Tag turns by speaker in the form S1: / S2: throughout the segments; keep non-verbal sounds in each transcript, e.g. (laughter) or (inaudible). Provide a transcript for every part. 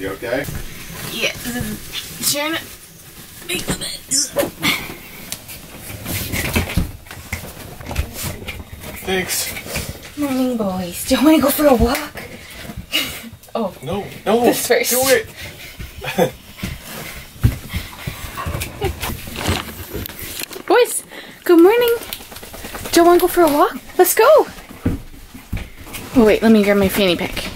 S1: You okay?
S2: Yeah. Sharon.
S1: Thanks.
S2: Morning, boys. Do you want to go for a walk? (laughs) oh,
S1: No, no. (laughs)
S2: This first.
S1: Do it. (laughs)
S2: boys. Good morning. Do you want to go for a walk? Let's go. Oh wait, let me grab my fanny pack.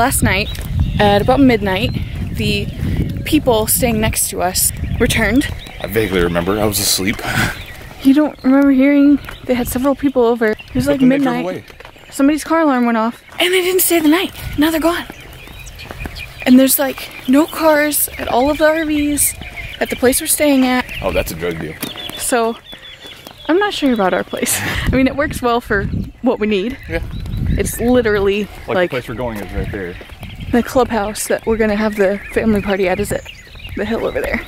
S2: Last night at about midnight, the people staying next to us returned.
S1: I vaguely remember. I was asleep.
S2: You don't remember hearing they had several people over. It was like
S1: they drove
S2: midnight. Somebody's car alarm went off and they didn't stay the night. Now they're gone. And there's like no cars at all of the RVs at the place we're staying at.
S1: Oh, that's a drug deal.
S2: So I'm not sure about our place. (laughs) I mean, it works well for what we need.
S1: Yeah.
S2: It's literally
S1: Like,
S2: like
S1: the place we're going is right there.
S2: the clubhouse that we're gonna have the family party at is it the hill over there.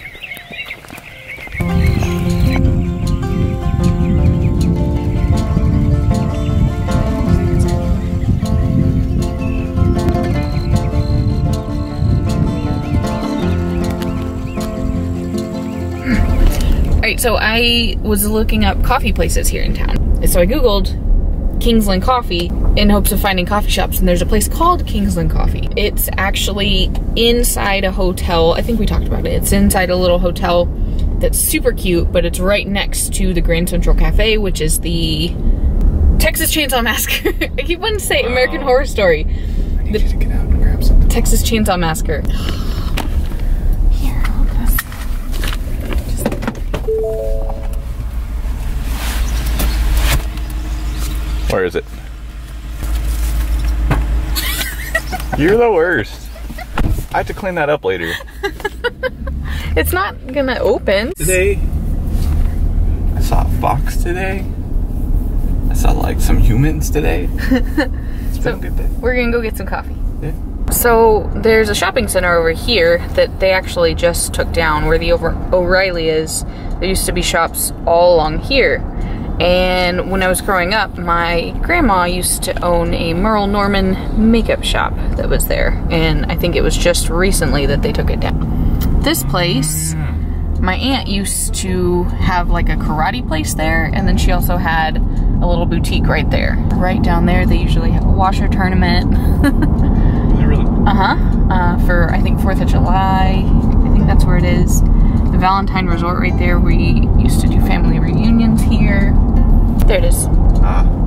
S2: Alright, so I was looking up coffee places here in town. So I googled Kingsland Coffee in hopes of finding coffee shops, and there's a place called Kingsland Coffee. It's actually inside a hotel. I think we talked about it. It's inside a little hotel that's super cute, but it's right next to the Grand Central Cafe, which is the Texas Chainsaw Massacre. (laughs) I keep wanting to say American Horror Story.
S1: I need you to get out and grab something.
S2: Texas Chainsaw Massacre.
S1: Where is it? You're the worst. I have to clean that up later. (laughs)
S2: It's not gonna open.
S1: Today, I saw a fox today. I saw like some humans today. (laughs) It's been
S2: So-
S1: a good day.
S2: We're gonna go get some coffee.
S1: Yeah.
S2: So there's a shopping center over here that they actually just took down where the over O'Reilly is. There used to be shops all along here. And when I was growing up, my grandma used to own a Merle Norman makeup shop that was there. And I think it was just recently that they took it down. This place, my aunt used to have like a karate place there. And then she also had a little boutique right there. Right down there, they usually have a washer tournament.
S1: Really? (laughs)
S2: Uh-huh. Uh, for I think Fourth of July. I think that's where it is. The Valentine Resort right there. We used to do family reunions here. There it is.
S1: Ah.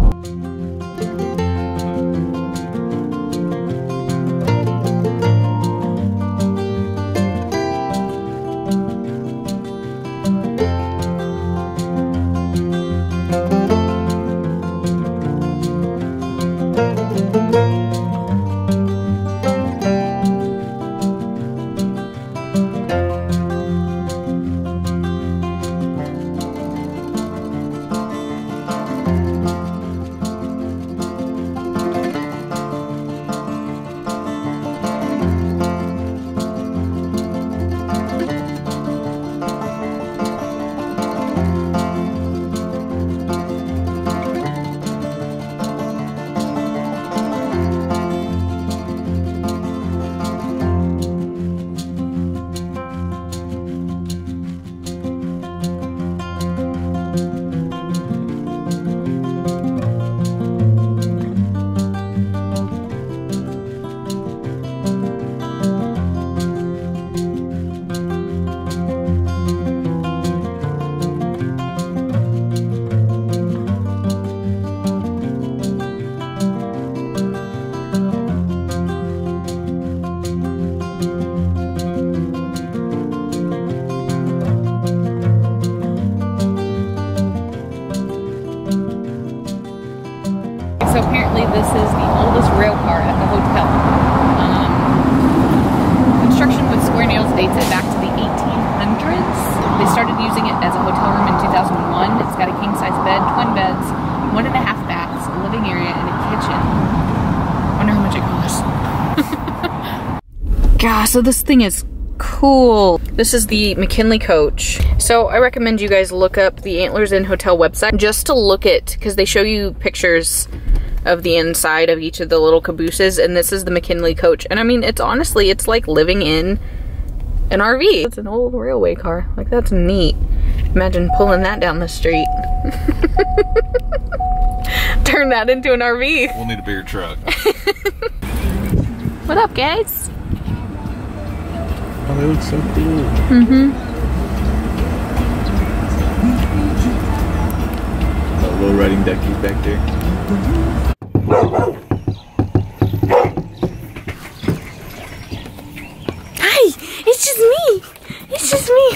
S2: So apparently this is the oldest rail car at the hotel. Um, construction with square nails dates it back to the 1800s. They started using it as a hotel room in 2001. It's got a king size bed, twin beds, one and a half baths, a living area, and a kitchen. Wonder how much it costs. (laughs) Gosh, so this thing is cool. This is the McKinley coach. So I recommend you guys look up the Antlers Inn Hotel website just to look at, because they show you pictures of the inside of each of the little cabooses and this is the McKinley coach. And I mean, it's honestly, it's like living in an RV. It's an old railway car. Like that's neat. Imagine pulling that down the street. (laughs) Turn that into an RV.
S1: We'll need a bigger truck.
S2: What up, guys?
S1: Oh, they look so cool.
S2: Mm-hmm.
S1: That low riding decky back there.
S2: Hi, it's just me. It's just me.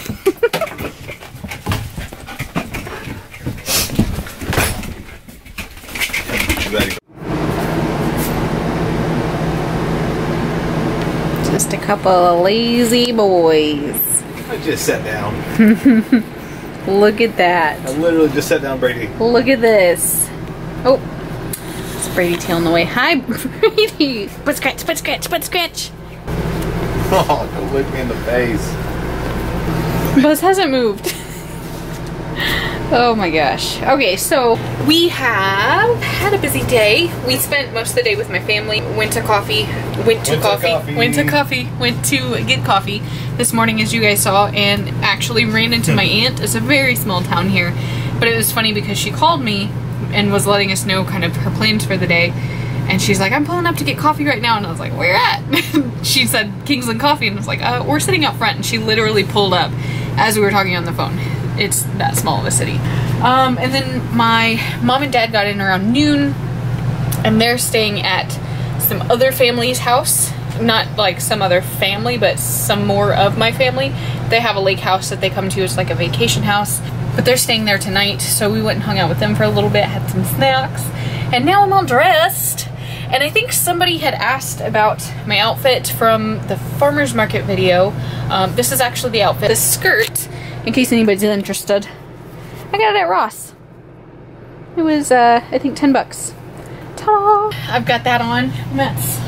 S2: Just a couple of lazy boys.
S1: I just sat down. (laughs)
S2: Look at that.
S1: I literally just sat down, Brady.
S2: Look at this. Brady tail in the way. Hi, (laughs) Brady. Butt scratch, butt scratch, butt scratch. (laughs)
S1: Oh, don't look me in the face.
S2: Buzz hasn't moved. (laughs) oh my gosh. Okay, so we have had a busy day. We spent most of the day with my family. Went to coffee. Went to
S1: Went to
S2: coffee.
S1: coffee.
S2: Went to coffee. Went to get coffee this morning, as you guys saw, and actually ran into my hmm. aunt. It's a very small town here, but it was funny because she called me and was letting us know kind of her plans for the day. And she's like, I'm pulling up to get coffee right now. And I was like, where at? (laughs) she said, Kingsland Coffee. And I was like, uh, we're sitting out front. And she literally pulled up as we were talking on the phone. It's that small of a city. Um, and then my mom and dad got in around noon. And they're staying at some other family's house. Not like some other family, but some more of my family. They have a lake house that they come to. It's like a vacation house. But they're staying there tonight. So we went and hung out with them for a little bit, had some snacks. And now I'm all dressed. And I think somebody had asked about my outfit from the farmer's market video. Um, this is actually the outfit. The skirt, in case anybody's interested. I got it at Ross. It was, uh, I think 10 bucks. Ta-da! I've got that on. Matt's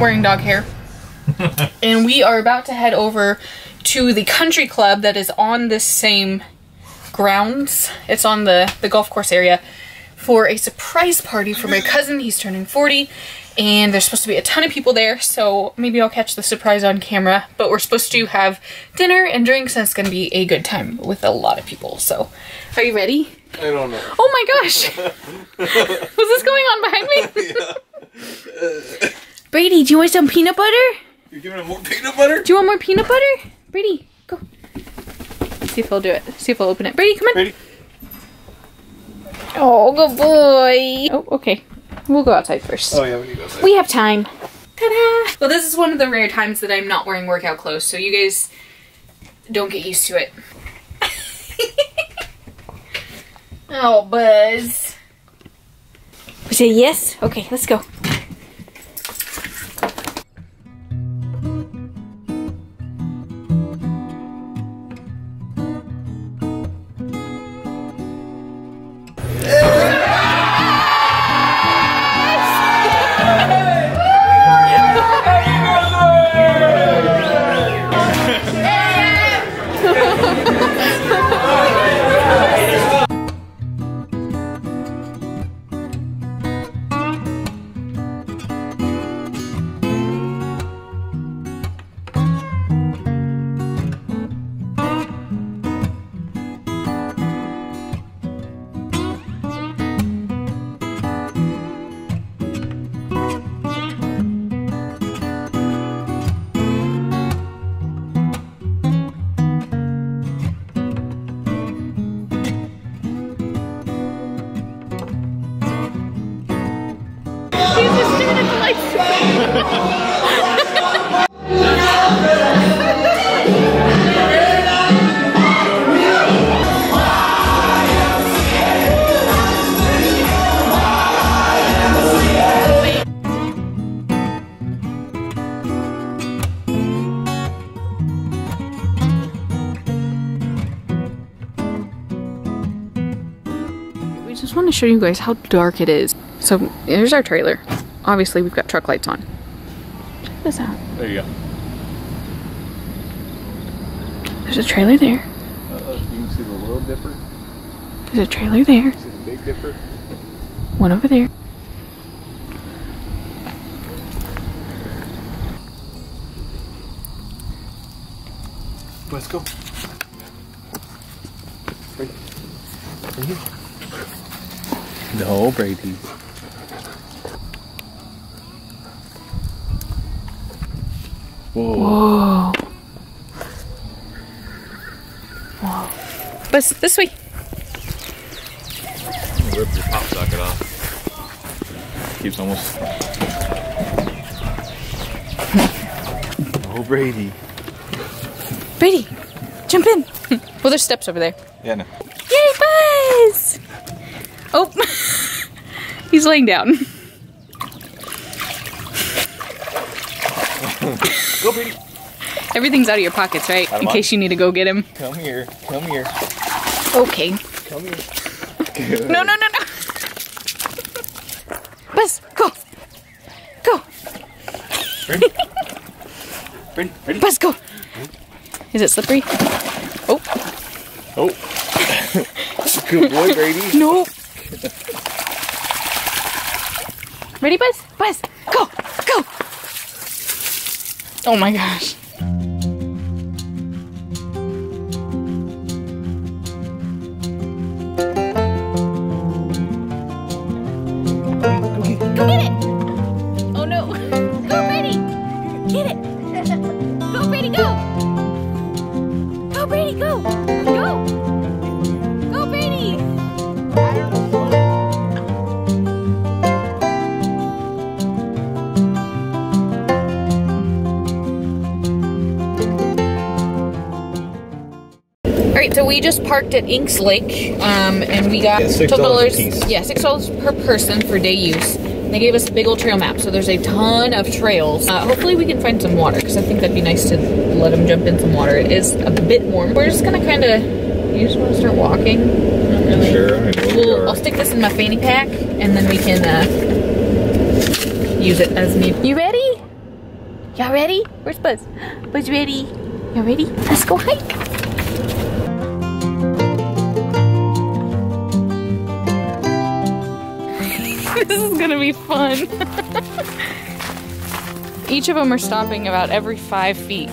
S2: wearing dog hair. (laughs) and we are about to head over to the country club that is on this same grounds. It's on the, the golf course area for a surprise party for my cousin. He's turning 40 and there's supposed to be a ton of people there, so maybe I'll catch the surprise on camera. But we're supposed to have dinner and drinks and it's gonna be a good time with a lot of people. So, are you ready?
S1: I don't know.
S2: Oh my gosh! (laughs) Was this going on behind me? (laughs) Brady, do you want some peanut butter?
S1: You're giving him more peanut butter?
S2: Do you want more peanut butter? Brady. See if he'll do it. See if he'll open it. Brady, come on.
S1: Brady.
S2: Oh, good boy. Oh, okay. We'll go outside first.
S1: Oh yeah, we need to go outside.
S2: We have time. Ta-da! Well, this is one of the rare times that I'm not wearing workout clothes, so you guys don't get used to it. (laughs) oh, Buzz. We say yes? Okay, let's go. Just want to show you guys how dark it is. So here's our trailer. Obviously, we've got truck lights on. Check this out.
S1: There you go.
S2: There's a trailer there.
S1: Uh, you can see the little dipper.
S2: There's a trailer there.
S1: See the big dipper.
S2: One over there.
S1: Let's go. Brady. Brady. No, Brady. Whoa.
S2: Whoa. Whoa. Buzz, this way.
S1: Rip your pop socket off. Keeps almost. oh, Brady.
S2: Brady, jump in. (laughs) well, there's steps over there.
S1: Yeah, no.
S2: Yay, Buzz! Oh, (laughs) he's laying down.
S1: Go, Brady.
S2: Everything's out of your pockets, right? In case you need to go get him.
S1: Come here. Come here.
S2: Okay.
S1: Come here. Good.
S2: No, no, no, no. Buzz, go. Go.
S1: Brady. Brady. Brady.
S2: Buzz, go. Is it slippery? Oh,
S1: Oh. (laughs) Good boy, Brady.
S2: no. Ready, Buzz? Buzz, go, go. Oh my gosh. All right, so we just parked at Inks Lake, um, and we got
S1: Yeah, $6 a piece.
S2: Yeah, six dollars per person for day use. They gave us a big old trail map, so there's a ton of trails. Uh, hopefully, we can find some water because I think that'd be nice to let them jump in some water. It is a bit warm. We're just gonna kind of. You just want to start walking? Not really.
S1: Sure, I mean, we'll
S2: We'll. I'll stick this in my fanny pack, and then we can uh, use it as needed. You ready? Y'all ready? Where's Buzz? Buzz ready? Y'all ready? Let's go hike. (laughs) this is gonna be fun. (laughs) Each of them are stopping about every five feet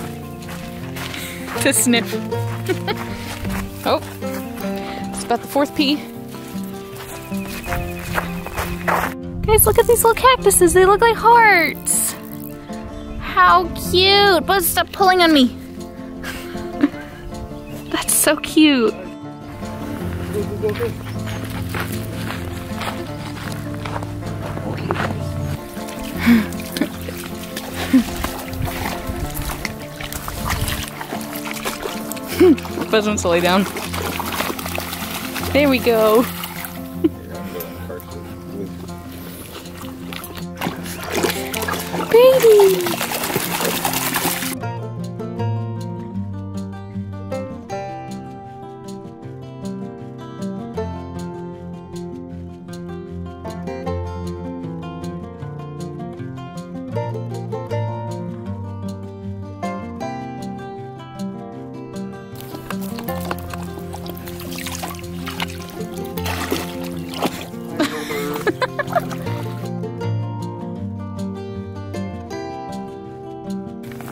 S2: to sniff. (laughs) oh, it's about the fourth pea. Guys, look at these little cactuses. They look like hearts. How cute. Buzz, stop pulling on me. That's so cute. Buzz wants to lay down. There we go.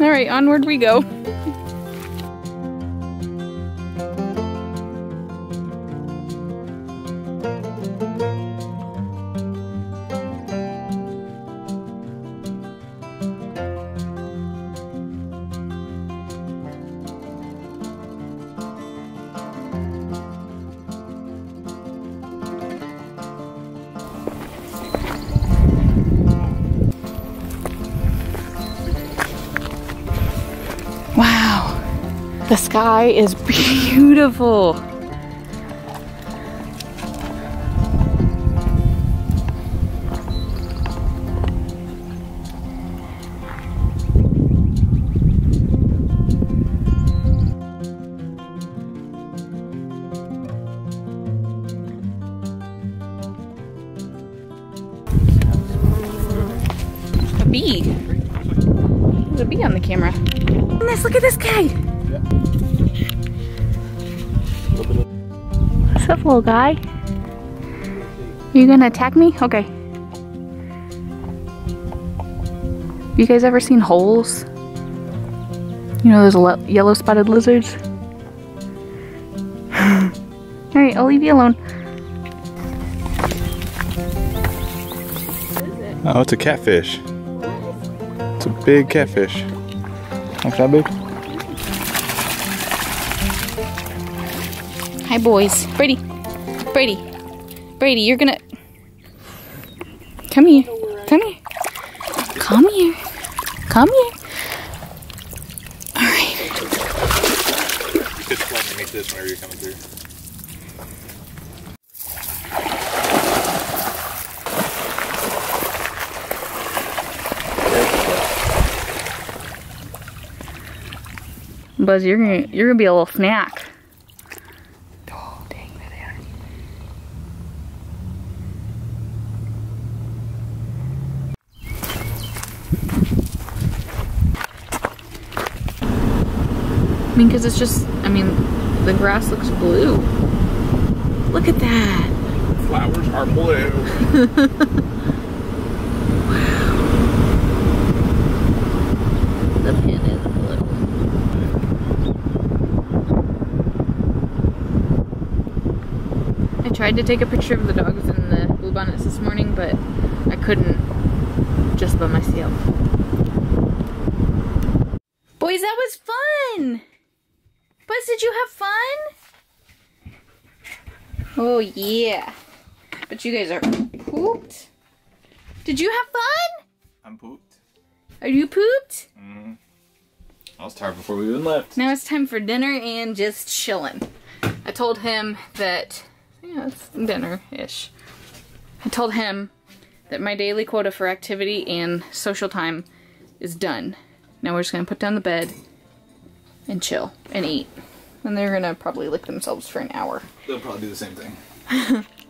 S2: All right, onward we go. The sky is beautiful. bee. There's a bee on the camera. And this, look at this guy. What's up, little guy? You gonna attack me? Okay. You guys ever seen holes? You know those yellow spotted lizards? (laughs) Alright, I'll leave you alone.
S1: Oh, it's a catfish. It's a big catfish. Like that big?
S2: Hi, boys. Brady. Brady. Brady, you're gonna. Come here. Come here. Come here. Come here. Alright.
S1: Pitch black underneath this whenever you're coming through.
S2: Buzz, you're gonna you're gonna be a little snack. Oh, dang, there they are. I mean, because it's just, I mean, the grass looks blue. Look at that.
S1: Flowers are blue. (laughs)
S2: The pin is blue. I tried to take a picture of the dogs in the bluebonnets this morning, but I couldn't just by myself. Boys, that was fun! Buzz, did you have fun? Oh, yeah. But you guys are pooped. Did you have fun?
S1: I'm pooped.
S2: Are you pooped? Mm.
S1: I was tired before we even left.
S2: Now it's time for dinner and just chilling. I told him that, yeah, it's dinner-ish. I told him that my daily quota for activity and social time is done. Now we're just gonna put down the bed and chill and eat. And they're gonna probably lick themselves for an hour.
S1: They'll probably do the same thing. (laughs)